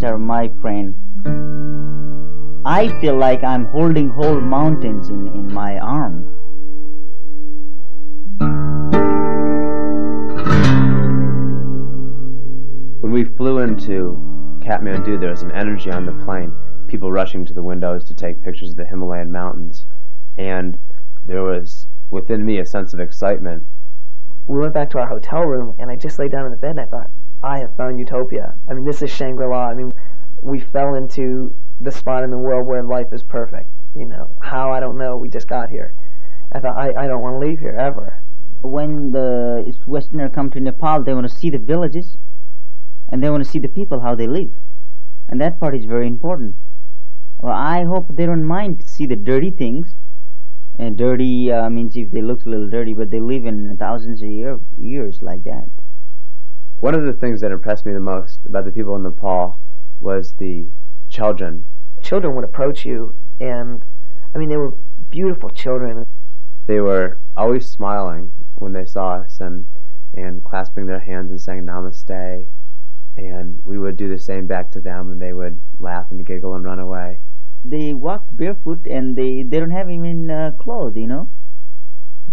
mountains are my friend. I feel like I'm holding whole mountains in, in my arm. When we flew into Kathmandu, there was an energy on the plane, people rushing to the windows to take pictures of the Himalayan mountains. And there was within me a sense of excitement. We went back to our hotel room, and I just lay down in the bed and I thought, I have found utopia. I mean, this is Shangri La. I mean, we fell into the spot in the world where life is perfect. You know, how, I don't know. We just got here. I thought, I, I don't want to leave here ever. When the Westerner come to Nepal, they want to see the villages, and they want to see the people, how they live. And that part is very important. Well, I hope they don't mind to see the dirty things. And dirty uh, means if they look a little dirty, but they live in thousands of year, years like that. One of the things that impressed me the most about the people in Nepal was the children. Children would approach you, and I mean, they were beautiful children. They were always smiling when they saw us and, and clasping their hands and saying namaste. And we would do the same back to them, and they would laugh and giggle and run away. They walk barefoot and they, they don't have even uh, clothes, you know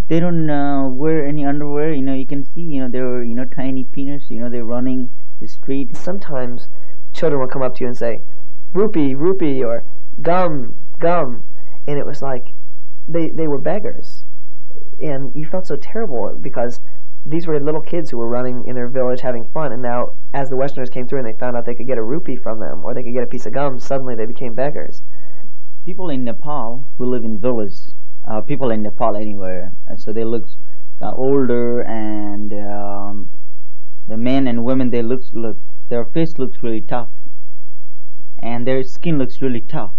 they don't uh, wear any underwear. You know, you can see, you know, they're, you know, tiny penis. You know, they're running the street. Sometimes children will come up to you and say, rupee, rupee, or gum, gum. And it was like they, they were beggars. And you felt so terrible because these were little kids who were running in their village having fun. And now, as the Westerners came through and they found out they could get a rupee from them or they could get a piece of gum, suddenly they became beggars. People in Nepal who live in villages uh, people in Nepal anywhere. And so they look uh, older, and um, the men and women they look look their face looks really tough, and their skin looks really tough,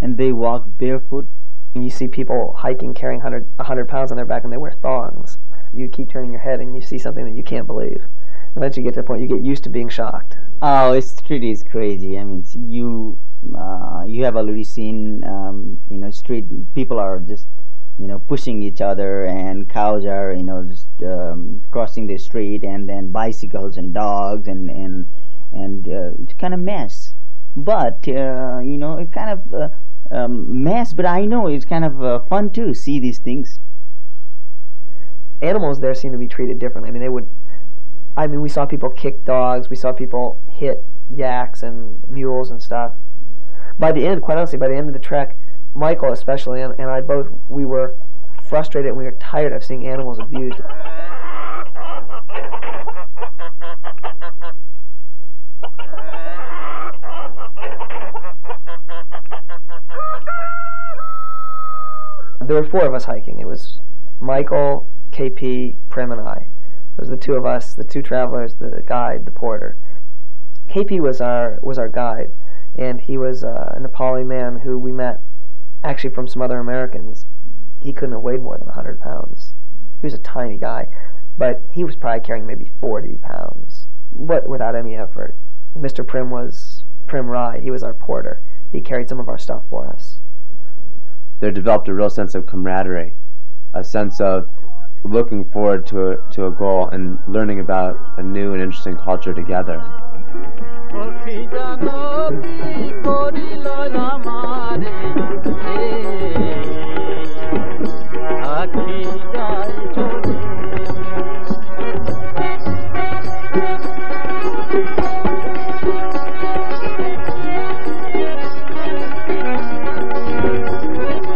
and they walk barefoot. And You see people hiking carrying 100, 100 pounds on their back, and they wear thongs. You keep turning your head, and you see something that you can't believe. Eventually, you get to the point you get used to being shocked. Oh, it's street is crazy. I mean, you uh, you have already seen um, you know street people are just you know pushing each other and cows are you know just um, crossing the street and then bicycles and dogs and and and uh, it's kind of mess. But uh, you know it kind of uh, um, mess but I know it's kind of uh, fun too see these things. Animals there seem to be treated differently. I mean they would I mean we saw people kick dogs we saw people hit yaks and mules and stuff by the end, quite honestly, by the end of the trek, Michael especially and, and I both we were frustrated and we were tired of seeing animals abused. There were four of us hiking. It was Michael, KP, Prem, and I. It was the two of us, the two travelers, the guide, the porter. KP was our was our guide and he was uh, a Nepali man who we met actually from some other Americans. He couldn't have weighed more than 100 pounds. He was a tiny guy, but he was probably carrying maybe 40 pounds, but without any effort. Mr. Prem was Prem Rai. He was our porter. He carried some of our stuff for us. There developed a real sense of camaraderie, a sense of looking forward to a, to a goal and learning about a new and interesting culture together. সখী জানো কি করিল আমারে। আখি যাই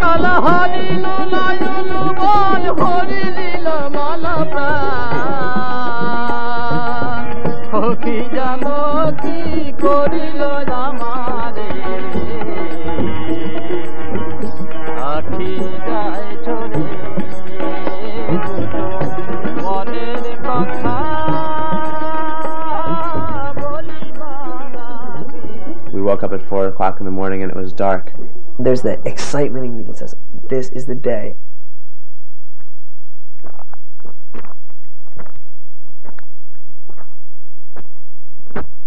কালা হারিল We woke up at 4 o'clock in the morning and it was dark. There's the excitement in you that says, this is the day.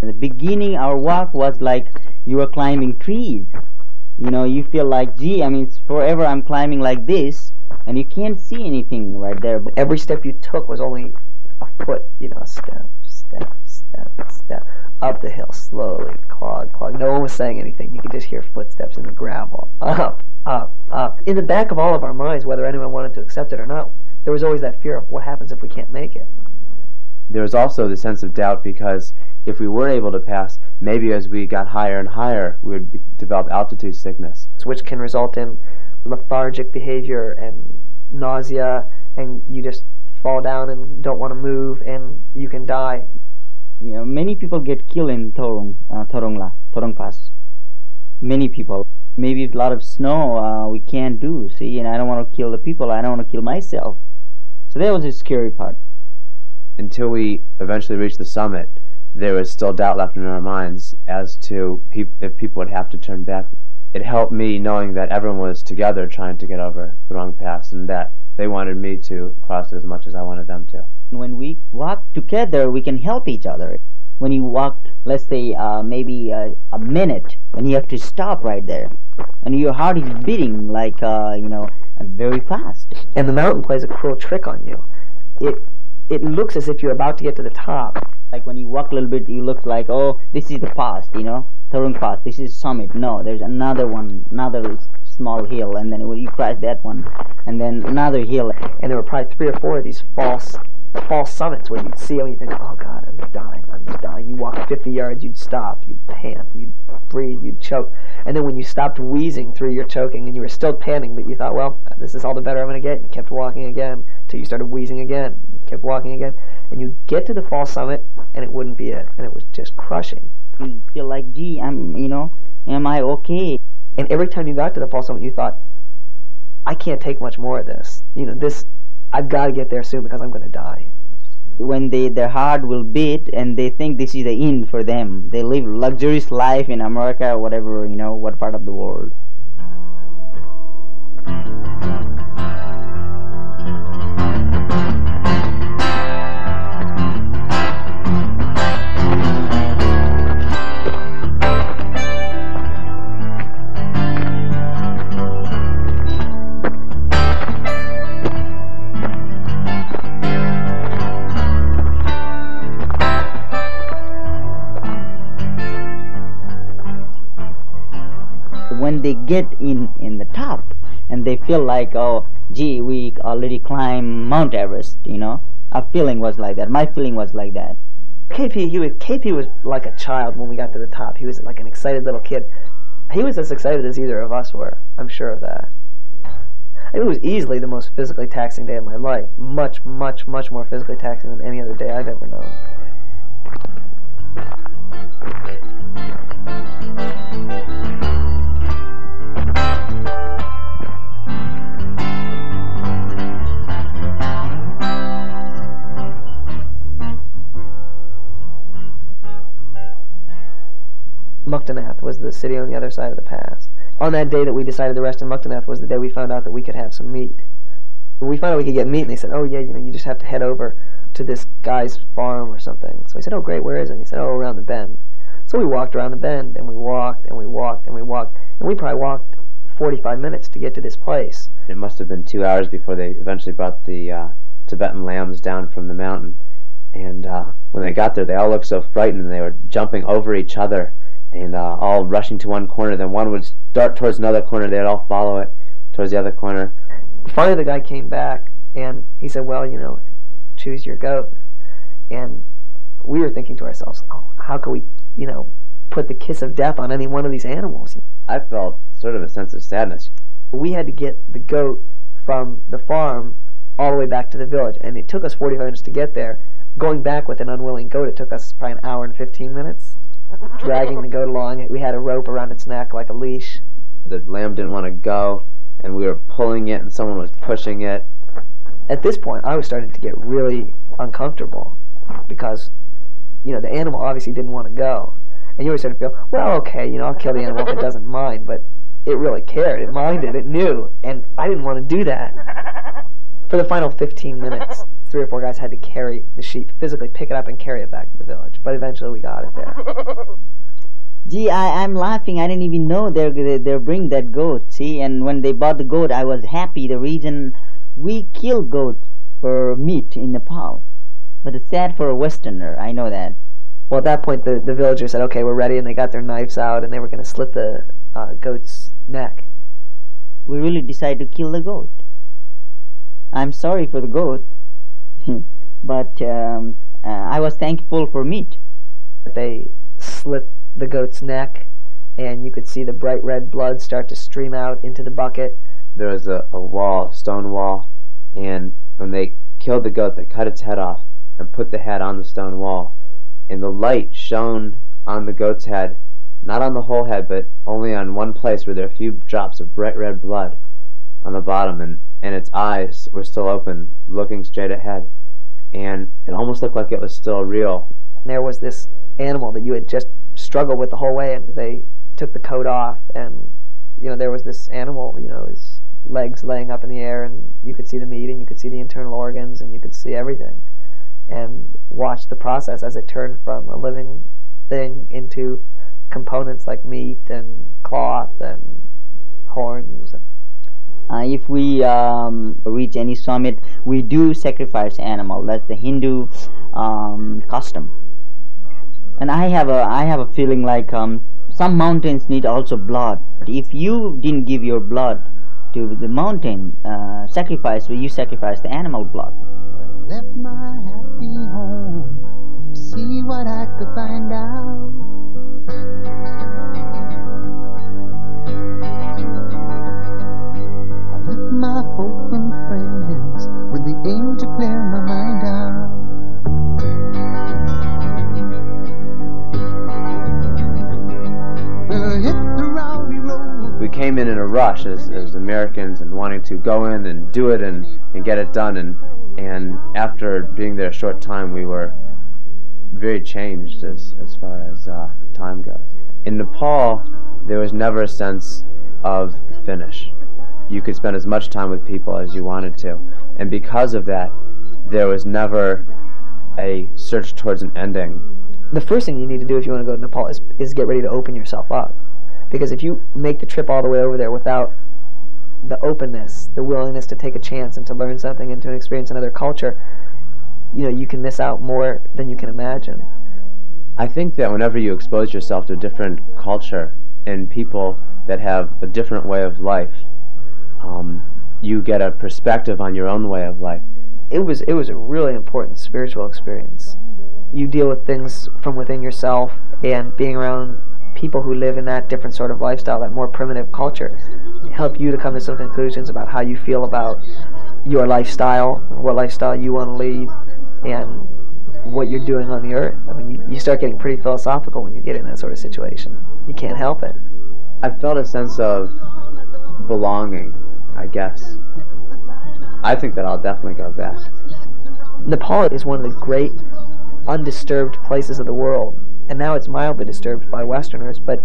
In the beginning, our walk was like you were climbing trees. You know, you feel like, gee, I mean, it's forever I'm climbing like this, and you can't see anything right there. But Every step you took was only a foot, you know, step, step, step step, up the hill slowly, clog, clog. No one was saying anything. You could just hear footsteps in the gravel. Up, up, up. In the back of all of our minds, whether anyone wanted to accept it or not, there was always that fear of what happens if we can't make it. There was also the sense of doubt because if we were able to pass, maybe as we got higher and higher, we would be, develop altitude sickness. Which can result in lethargic behavior and nausea, and you just fall down and don't want to move, and you can die. You know, many people get killed in Thorong, uh, Torongla, Thorong Pass. Many people. Maybe a lot of snow uh, we can't do. See, and I don't want to kill the people. I don't want to kill myself. So that was the scary part. Until we eventually reached the summit, there was still doubt left in our minds as to pe- if people would have to turn back. It helped me knowing that everyone was together trying to get over the Thorong pass and that they wanted me to cross it as much as I wanted them to. When we walk together, we can help each other. When you walk, let's say, uh, maybe uh, a minute, and you have to stop right there, and your heart is beating like, uh, you know, very fast. And the mountain plays a cruel trick on you. It it looks as if you're about to get to the top. Like when you walk a little bit, you look like, oh, this is the pass, you know, Thorong Pass. This is summit. No, there's another one, another small hill, and then you cross that one, and then another hill. And there were probably three or four of these false false summits where you'd see them you think, oh God, I'm dying, I'm dying. You walk 50 yards, you'd stop, you'd pant, you'd breathe, you'd choke. And then when you stopped wheezing through your choking and you were still panting, but you thought, well, this is all the better I'm going to get, you kept walking again until you started wheezing again, you kept walking again. And you get to the false summit and it wouldn't be it. And it was just crushing. You feel like, gee, I'm, you know, am I okay? And every time you got to the false summit, you thought, I can't take much more of this. You know, this I've got to get there soon because I'm going to die. When they their heart will beat and they think this is the end for them, they live luxurious life in America, whatever you know, what part of the world. Get in in the top. And they feel like oh gee we already climbed mount everest you know? Our feeling was like that. My feeling was like that. Kp he was kp was like a child when we got to the top. He was like an excited little kid. He was as excited as either of us were. I'm sure of that. It was easily the most physically taxing day of my life. Much much much more physically taxing than any other day i've ever known Muktinath was the city on the other side of the pass. On that day that we decided to rest in Muktinath was the day we found out that we could have some meat. We found out we could get meat, and they said, "Oh yeah, you know, you just have to head over to this guy's farm or something." So we said, "Oh great, where is it?" And he said, "Oh, around the bend." So we walked around the bend, and we walked, and we walked, and we walked, and we probably walked 45 minutes to get to this place. It must have been two hours before they eventually brought the uh, Tibetan lambs down from the mountain. And uh, when they got there, they all looked so frightened, and they were jumping over each other and uh, all rushing to one corner. Then one would start towards another corner. They'd all follow it towards the other corner. Finally, the guy came back and he said, "Well, you know, choose your goat." And we were thinking to ourselves, "Oh, how can we, you know, put the kiss of death on any one of these animals?" I felt sort of a sense of sadness. We had to get the goat from the farm all the way back to the village, and it took us 45 minutes to get there. Going back with an unwilling goat, it took us probably an hour and 15 minutes dragging the goat along. We had a rope around its neck like a leash. The lamb didn't want to go, and we were pulling it, and someone was pushing it. At this point, I was starting to get really uncomfortable because, you know, the animal obviously didn't want to go. And you always sort to feel, well, okay, you know, I'll kill the animal if it doesn't mind, but it really cared. It minded. It knew. And I didn't want to do that. For the final 15 minutes, three or four guys had to carry the sheep, physically pick it up and carry it back to the village. But eventually we got it there. Gee, I, I'm laughing. I didn't even know they're they're bring that goat. See, and when they bought the goat, I was happy. The reason we kill goats for meat in Nepal, but it's sad for a Westerner. I know that. Well, at that point, the, the villagers said, okay, we're ready, and they got their knives out, and they were going to slit the uh, goat's neck. We really decided to kill the goat. I'm sorry for the goat, but um, uh, I was thankful for meat. They slit the goat's neck, and you could see the bright red blood start to stream out into the bucket. There was a, a wall, stone wall, and when they killed the goat, they cut its head off and put the head on the stone wall. And the light shone on the goat's head, not on the whole head, but only on one place where there were a few drops of bright red blood on the bottom, and, and its eyes were still open, looking straight ahead. And it almost looked like it was still real. There was this animal that you had just struggled with the whole way, and they took the coat off, and you know there was this animal, you know, his legs laying up in the air, and you could see the meat, and you could see the internal organs, and you could see everything, and watch the process as it turned from a living thing into components like meat and cloth and if we um, reach any summit, we do sacrifice animal. That's the Hindu um, custom. And I have a I have a feeling like um, some mountains need also blood. If you didn't give your blood to the mountain uh, sacrifice, you sacrifice the animal blood. Left my happy home, see what I could find out. Rush as, as Americans and wanting to go in and do it and, and get it done and and after being there a short time we were very changed as, as far as uh, time goes. In Nepal there was never a sense of finish. You could spend as much time with people as you wanted to and because of that there was never a search towards an ending. The first thing you need to do if you want to go to Nepal is, is get ready to open yourself up. Because if you make the trip all the way over there without the openness, the willingness to take a chance and to learn something and to experience another culture, you know, you can miss out more than you can imagine. I think that whenever you expose yourself to a different culture and people that have a different way of life, um, you get a perspective on your own way of life. It was it was a really important spiritual experience. You deal with things from within yourself and being around people who live in that different sort of lifestyle, that more primitive culture, help you to come to some conclusions about how you feel about your lifestyle, what lifestyle you want to lead, and what you're doing on the earth. I mean, you, you start getting pretty philosophical when you get in that sort of situation. You can't help it. I felt a sense of belonging, I guess. I think that I'll definitely go back. Nepal is one of the great undisturbed places of the world, and now it's mildly disturbed by Westerners, but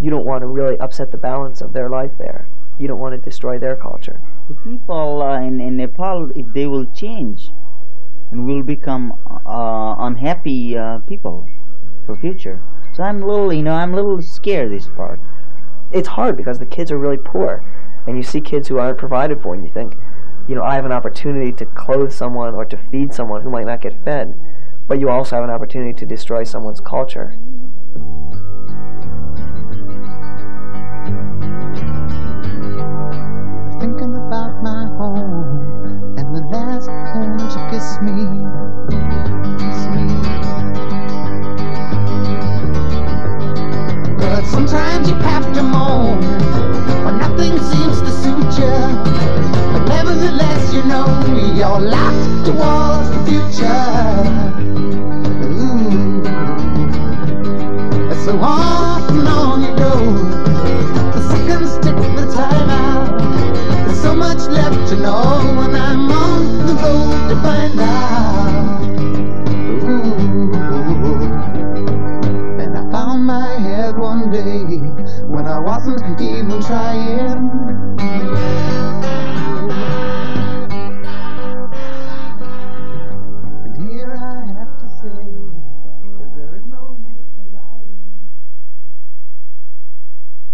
you don't want to really upset the balance of their life there. You don't want to destroy their culture. The people uh, in, in Nepal, if they will change and will become uh, unhappy uh, people for future. So I'm a little, you know, I'm a little scared this part. It's hard because the kids are really poor, and you see kids who aren't provided for, and you think, you know, I have an opportunity to clothe someone or to feed someone who might not get fed, but you also have an opportunity to destroy someone's culture. Know,